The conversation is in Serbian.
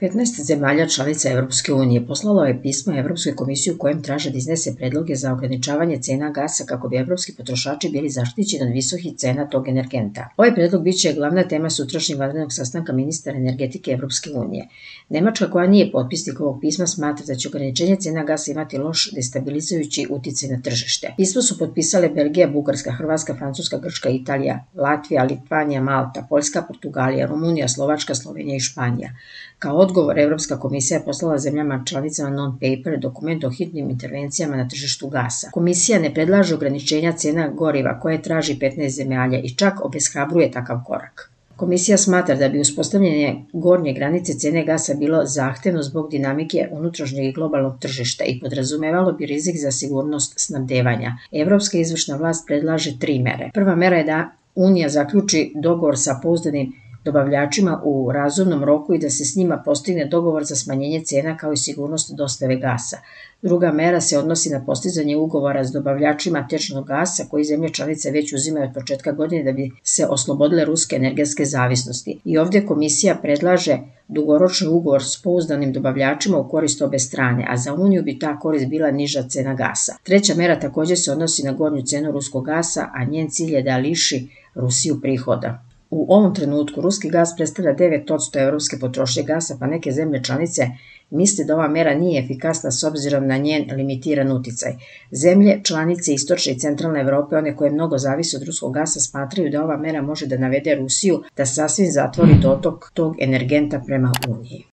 15 zemalja članica Evropske unije poslalo je pismo Evropskoj komisiji u kojem traže da iznese predloge za ograničavanje cena gasa kako bi evropski potrošači bili zaštićeni od visokih cena tog energenta. Ovaj predlog biće glavna tema sutrašnjeg vanrednog sastanka ministara energetike Evropske unije. Nemačka koja nije potpisnik ovog pisma smatra da će ograničenje cena gasa imati loš destabilizujući uticaj na tržište. Pismo su potpisale Belgija, Bugarska, Hrvatska, Francuska, Grčka, Italija, Latvija, Litvanija, Malta, Poljska, Portugalija, Rumunija, Slovačka, Slovenija i Španija. Kao odgovor, Evropska komisija je poslala zemljama članicama non-paper dokument o hitnim intervencijama na tržištu gasa. Komisija ne predlaže ograničenja cena goriva koje traži 15 zemalja i čak obeshrabruje takav korak. Komisija smatra da bi uspostavljanje gornje granice cene gasa bilo zahtevno zbog dinamike unutrašnjeg i globalnog tržišta i podrazumevalo bi rizik za sigurnost snabdevanja. Evropska izvršna vlast predlaže tri mere. Prva mera je da Unija zaključi dogovor sa pouzdanim dobavljačima u razumnom roku i da se s njima postigne dogovor za smanjenje cena kao i sigurnost dostave gasa. Druga mera se odnosi na postizanje ugovora s dobavljačima tečnog gasa koji zemlje članice već uzimaju od početka godine da bi se oslobodile ruske energetske zavisnosti. I ovdje komisija predlaže dugoročni ugovor s pouzdanim dobavljačima u korist obe strane, a za Uniju bi ta korist bila niža cena gasa. Treća mera također se odnosi na gornju cenu ruskog gasa, a njen cilj je da liši Rusiju prihoda. U ovom trenutku ruski gas predstavlja 9% evropske potrošnje gasa, pa neke zemlje članice misle da ova mera nije efikasna s obzirom na njen limitiran uticaj. Zemlje, članice Istočne i Centralne Evrope, one koje mnogo zavise od ruskog gasa, smatraju da ova mera može da navede Rusiju da sasvim zatvori dotok tog energenta prema Uniji.